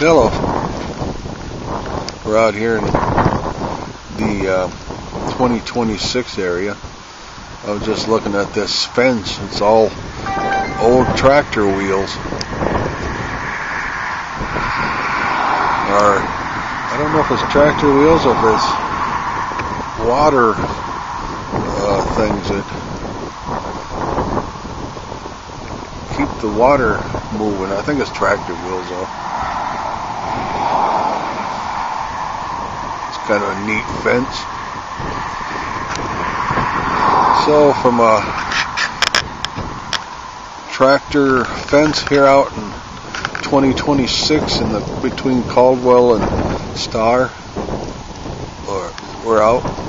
Hello. We're out here in the uh, 2026 area. I was just looking at this fence. It's all old tractor wheels. Or, I don't know if it's tractor wheels or if it's water uh, things that keep the water moving. I think it's tractor wheels though. Kind of a neat fence. So from a tractor fence here out in 2026 in the between Caldwell and Star, we're out.